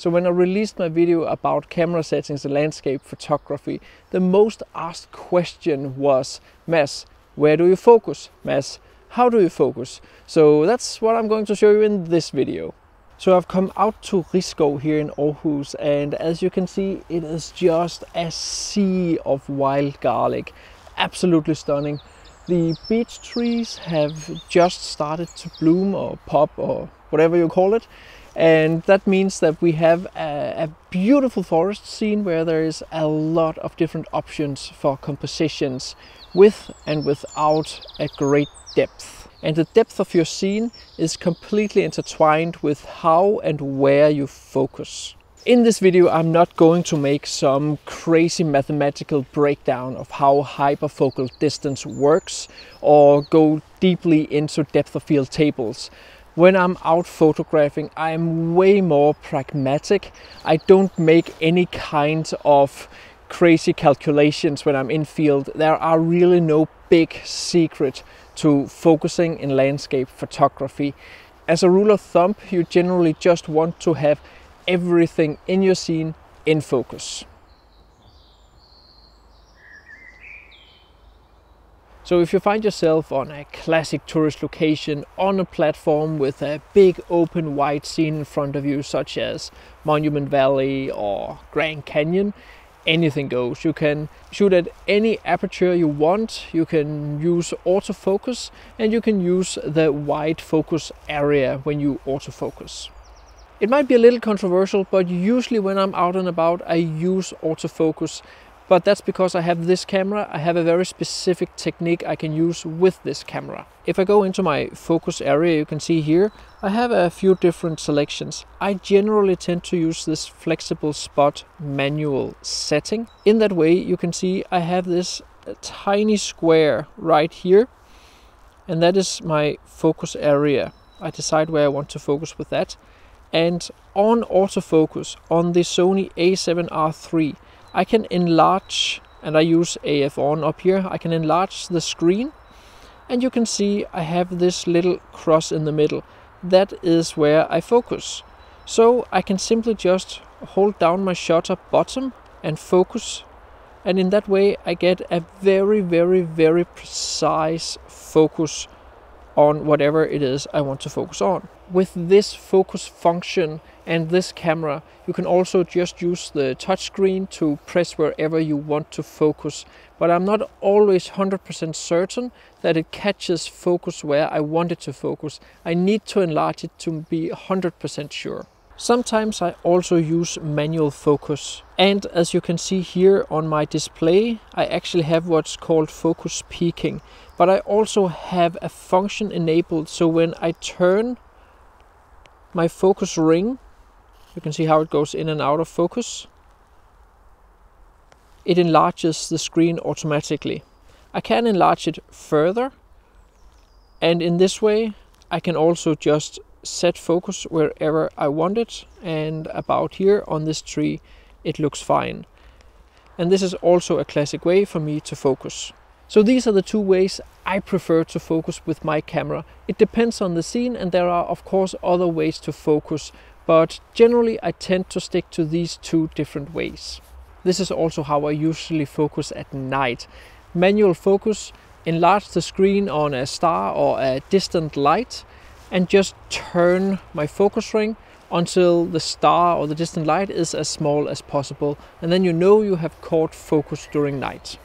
So when I released my video about camera settings and landscape photography, the most asked question was, Mads, where do you focus? Mads, how do you focus? So that's what I'm going to show you in this video. So I've come out to Risskov here in Aarhus and as you can see it is just a sea of wild garlic. Absolutely stunning. The beech trees have just started to bloom or pop or whatever you call it and that means that we have a, a, beautiful forest scene where there is a lot of different options for compositions with and without a great depth. And the depth of your scene is completely intertwined with how and where you focus. In this video I'm not going to make some crazy mathematical breakdown of how hyperfocal distance works or go deeply into depth of field tables when I'm out photographing, I'm way more pragmatic. I don't make any kind of crazy calculations when I'm in field. There are really no big secret to focusing in landscape photography. As a rule of thumb, you generally just want to have everything in your scene in focus. So if you find yourself on a classic tourist location on a platform with a big open wide scene in front of you such as Monument Valley or Grand Canyon, anything goes. You can shoot at any aperture you want, you can use autofocus and you can use the wide focus area when you autofocus. It might be a little controversial, but usually when I'm out and about I use autofocus but that's because I have this camera. I have a very specific technique I can use with this camera. If I go into my focus area, you can see here, I have a few different selections. I generally tend to use this flexible spot manual setting. In that way, you can see I have this uh, tiny square right here, and that is my focus area. I decide where I want to focus with that. And on autofocus on the Sony a7R III, I can enlarge, and I use AF on up here, I can enlarge the screen and you can see I have this little cross in the middle. That is where I focus. So I can simply just hold down my shutter bottom and focus and in that way I get a very very very precise focus on whatever it is I want to focus on. With this focus function and this camera, you can also just use the touchscreen to press wherever you want to focus. But I'm not always 100% certain that it catches focus where I want it to focus. I need to enlarge it to be 100% sure. Sometimes I also use manual focus. And as you can see here on my display, I actually have what's called focus peaking. But I also have a function enabled so when I turn my focus ring, you can see how it goes in and out of focus. It enlarges the screen automatically. I can enlarge it further and in this way I can also just set focus wherever I want it and about here on this tree it looks fine. And this is also a classic way for me to focus. So these are the two ways I prefer to focus with my camera. It depends on the scene and there are of course other ways to focus but generally I tend to stick to these two different ways. This is also how I usually focus at night. Manual focus, enlarge the screen on a star or a distant light and just turn my focus ring until the star or the distant light is as small as possible and then you know you have caught focus during night.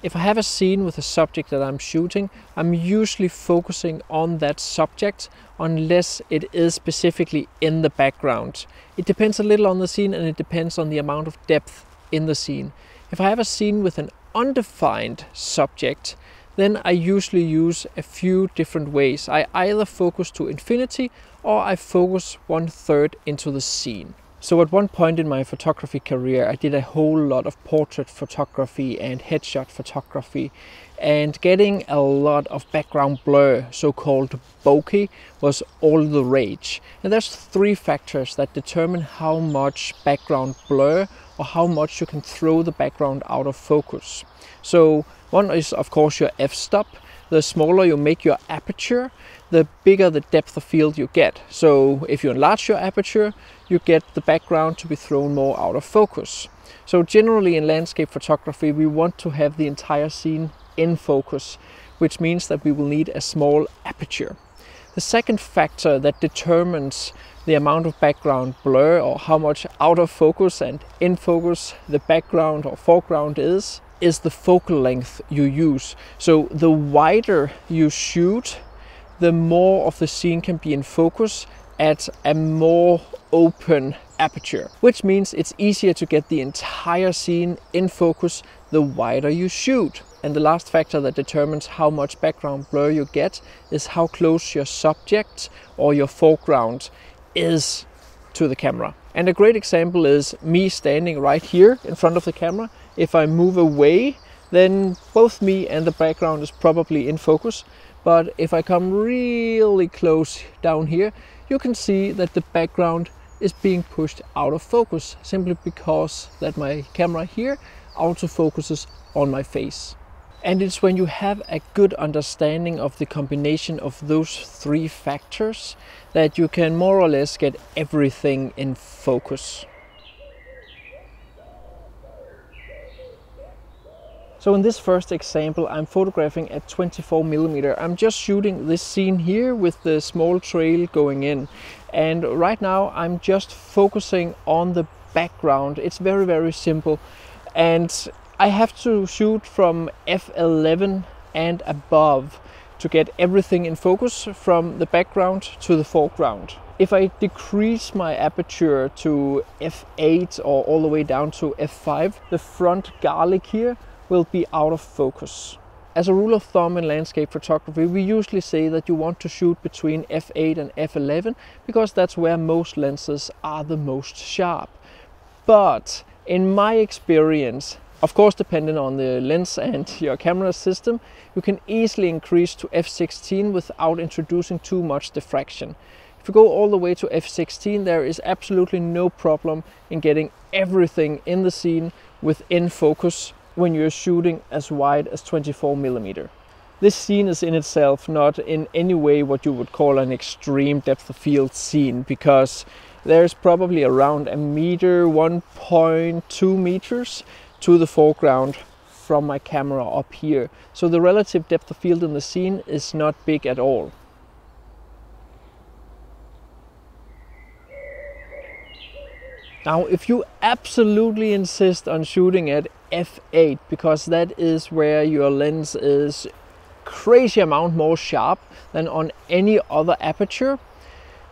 If I have a scene with a subject that I'm shooting, I'm usually focusing on that subject unless it is specifically in the background. It depends a little on the scene and it depends on the amount of depth in the scene. If I have a scene with an undefined subject, then I usually use a few different ways. I either focus to infinity or I focus one third into the scene. So at one point in my photography career, I did a whole lot of portrait photography and headshot photography and getting a lot of background blur, so-called bokeh, was all the rage. And there's three factors that determine how much background blur or how much you can throw the background out of focus. So one is of course your f-stop, the smaller you make your aperture, the bigger the depth of field you get. So if you enlarge your aperture, you get the background to be thrown more out of focus. So generally in landscape photography, we want to have the entire scene in focus, which means that we will need a small aperture. The second factor that determines the amount of background blur or how much out of focus and in focus the background or foreground is, is the focal length you use. So the wider you shoot, the more of the scene can be in focus at a more open aperture, which means it's easier to get the entire scene in focus the wider you shoot. And the last factor that determines how much background blur you get is how close your subject or your foreground is to the camera. And a great example is me standing right here in front of the camera. If I move away, then both me and the background is probably in focus. But if I come really close down here, you can see that the background is being pushed out of focus simply because that my camera here also focuses on my face. And it's when you have a good understanding of the combination of those three factors that you can more or less get everything in focus. So in this first example, I'm photographing at 24 millimeter. I'm just shooting this scene here with the small trail going in. And right now I'm just focusing on the background. It's very, very simple. And I have to shoot from f11 and above to get everything in focus from the background to the foreground. If I decrease my aperture to f8 or all the way down to f5, the front garlic here will be out of focus. As a rule of thumb in landscape photography, we usually say that you want to shoot between f8 and f11 because that's where most lenses are the most sharp. But in my experience, of course, depending on the lens and your camera system, you can easily increase to f16 without introducing too much diffraction. If you go all the way to f16, there is absolutely no problem in getting everything in the scene within focus when you're shooting as wide as 24 millimeter. This scene is in itself not in any way what you would call an extreme depth of field scene because there's probably around a meter, 1.2 meters to the foreground from my camera up here. So the relative depth of field in the scene is not big at all. Now, if you absolutely insist on shooting at f8, because that is where your lens is crazy amount more sharp than on any other aperture,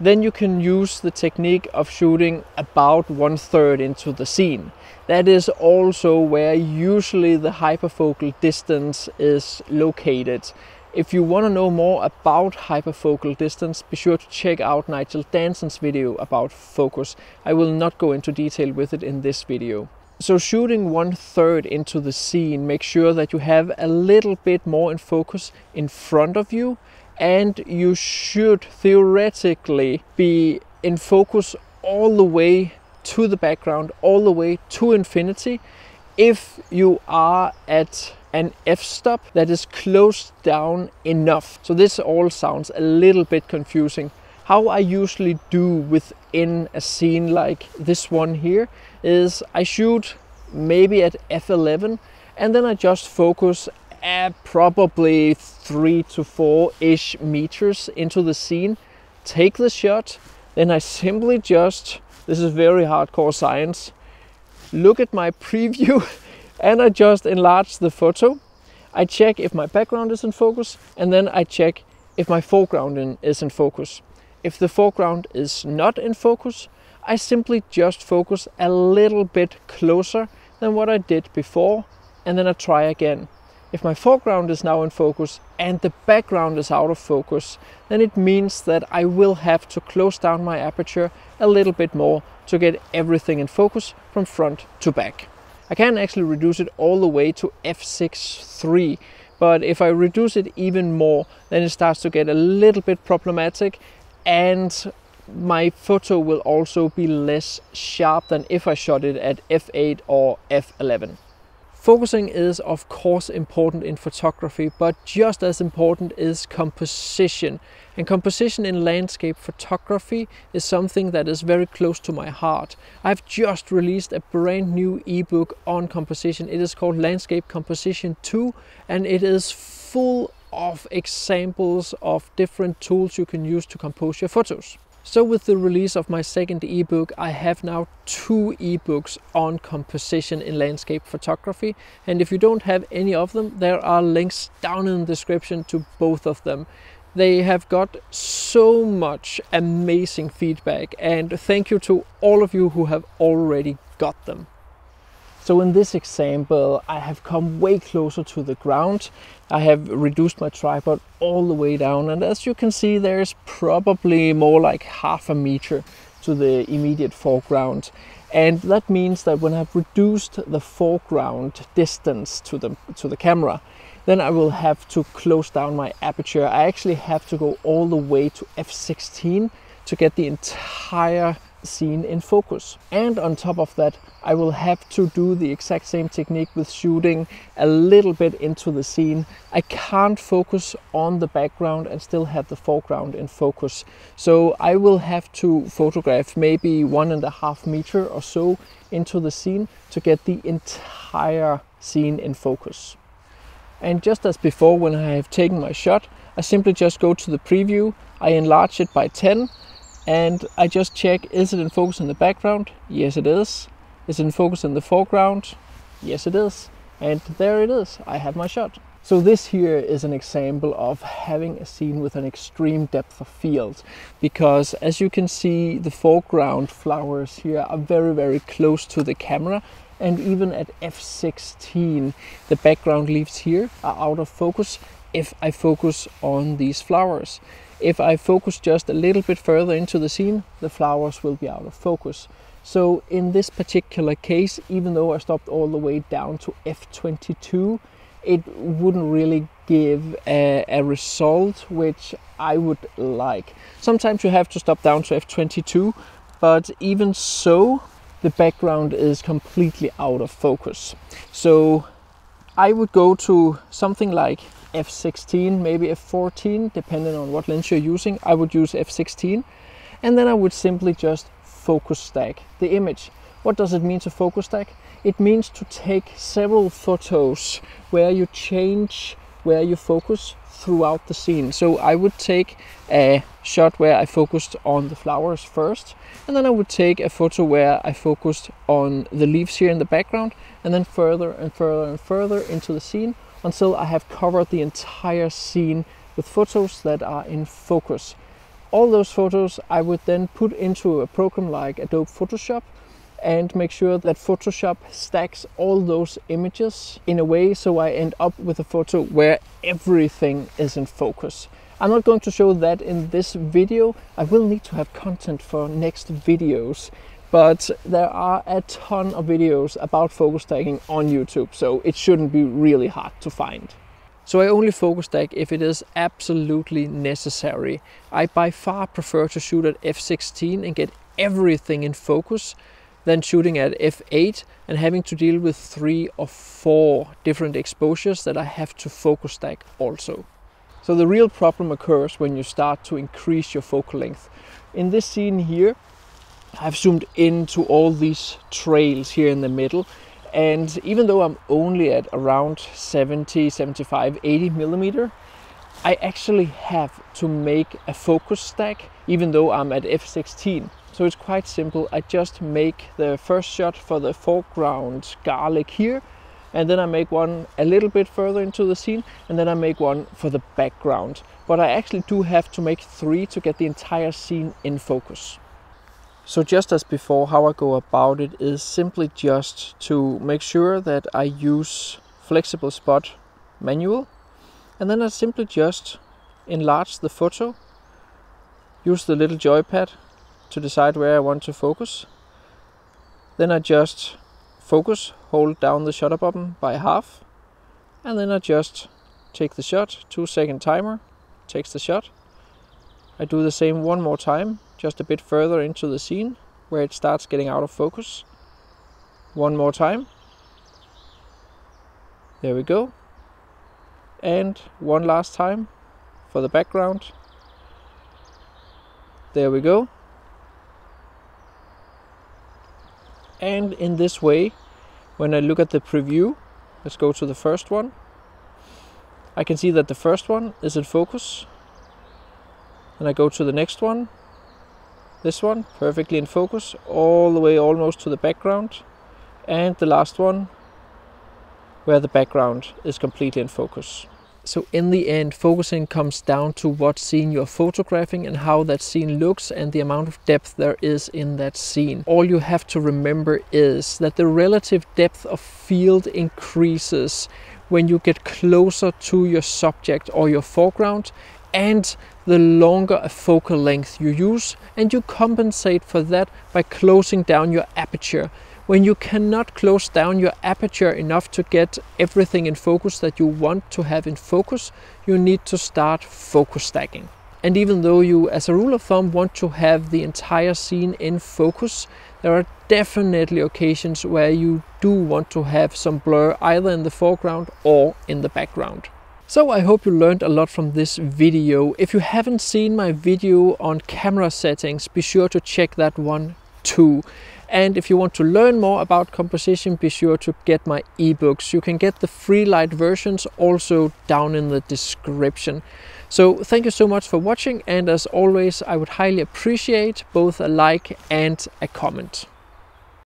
then you can use the technique of shooting about one third into the scene. That is also where usually the hyperfocal distance is located. If you want to know more about hyperfocal distance, be sure to check out Nigel Danson's video about focus. I will not go into detail with it in this video. So shooting one third into the scene, make sure that you have a little bit more in focus in front of you and you should theoretically be in focus all the way to the background, all the way to infinity if you are at an f-stop that is closed down enough. So this all sounds a little bit confusing. How I usually do within a scene like this one here is I shoot maybe at f11 and then I just focus at probably three to four ish meters into the scene, take the shot, then I simply just, this is very hardcore science, look at my preview and I just enlarge the photo. I check if my background is in focus and then I check if my foreground in, is in focus. If the foreground is not in focus, I simply just focus a little bit closer than what I did before and then I try again. If my foreground is now in focus and the background is out of focus, then it means that I will have to close down my aperture a little bit more to get everything in focus from front to back. I can actually reduce it all the way to f6.3, but if I reduce it even more, then it starts to get a little bit problematic and my photo will also be less sharp than if I shot it at f8 or f11. Focusing is of course important in photography, but just as important is composition. And composition in landscape photography is something that is very close to my heart. I've just released a brand new ebook on composition. It is called Landscape Composition 2 and it is full of examples of different tools you can use to compose your photos. So with the release of my second ebook, I have now two ebooks on composition in landscape photography. And if you don't have any of them, there are links down in the description to both of them. They have got so much amazing feedback and thank you to all of you who have already got them. So in this example, I have come way closer to the ground. I have reduced my tripod all the way down. And as you can see, there's probably more like half a meter to the immediate foreground. And that means that when I've reduced the foreground distance to the, to the camera, then I will have to close down my aperture. I actually have to go all the way to f16 to get the entire scene in focus. And on top of that, I will have to do the exact same technique with shooting a little bit into the scene. I can't focus on the background and still have the foreground in focus. So I will have to photograph maybe one and a half meter or so into the scene to get the entire scene in focus. And just as before when I have taken my shot, I simply just go to the preview, I enlarge it by 10 and I just check is it in focus in the background? Yes it is. Is it in focus in the foreground? Yes it is. And there it is, I have my shot. So this here is an example of having a scene with an extreme depth of field because as you can see the foreground flowers here are very very close to the camera and even at f16 the background leaves here are out of focus if I focus on these flowers. If I focus just a little bit further into the scene, the flowers will be out of focus. So in this particular case, even though I stopped all the way down to f22, it wouldn't really give a, a, result which I would like. Sometimes you have to stop down to f22, but even so, the background is completely out of focus. So I would go to something like f16, maybe f14, depending on what lens you're using. I would use f16 and then I would simply just focus stack the image. What does it mean to focus stack? It means to take several photos where you change where you focus throughout the scene. So I would take a shot where I focused on the flowers first, and then I would take a photo where I focused on the leaves here in the background, and then further and further and further into the scene until I have covered the entire scene with photos that are in focus. All those photos I would then put into a program like Adobe Photoshop and make sure that Photoshop stacks all those images in a way so I end up with a photo where everything is in focus. I'm not going to show that in this video. I will need to have content for next videos but there are a ton of videos about focus stacking on YouTube, so it shouldn't be really hard to find. So I only focus stack if it is absolutely necessary. I by far prefer to shoot at f16 and get everything in focus than shooting at f8 and having to deal with three or four different exposures that I have to focus stack also. So the real problem occurs when you start to increase your focal length. In this scene here, I've zoomed into all these trails here in the middle and even though I'm only at around 70, 75, 80 millimeter, I actually have to make a focus stack even though I'm at f16. So it's quite simple. I just make the first shot for the foreground garlic here and then I make one a little bit further into the scene and then I make one for the background. But I actually do have to make three to get the entire scene in focus. So just as before, how I go about it is simply just to make sure that I use flexible spot manual and then I simply just enlarge the photo, use the little joypad to decide where I want to focus. Then I just focus, hold down the shutter button by half and then I just take the shot, two second timer, takes the shot. I do the same one more time just a bit further into the scene where it starts getting out of focus. One more time. There we go. And one last time for the background. There we go. And in this way, when I look at the preview, let's go to the first one. I can see that the first one is in focus. And I go to the next one. This one, perfectly in focus, all the way almost to the background. And the last one, where the background is completely in focus. So in the end, focusing comes down to what scene you're photographing and how that scene looks and the amount of depth there is in that scene. All you have to remember is that the relative depth of field increases when you get closer to your subject or your foreground and the longer a focal length you use and you compensate for that by closing down your aperture when you cannot close down your aperture enough to get everything in focus that you want to have in focus, you need to start focus stacking. And even though you, as a rule of thumb, want to have the entire scene in focus, there are definitely occasions where you do want to have some blur either in the foreground or in the background. So I hope you learned a lot from this video. If you haven't seen my video on camera settings, be sure to check that one too. And if you want to learn more about composition, be sure to get my ebooks. You can get the free light versions also down in the description. So thank you so much for watching and as always I would highly appreciate both a like and a comment.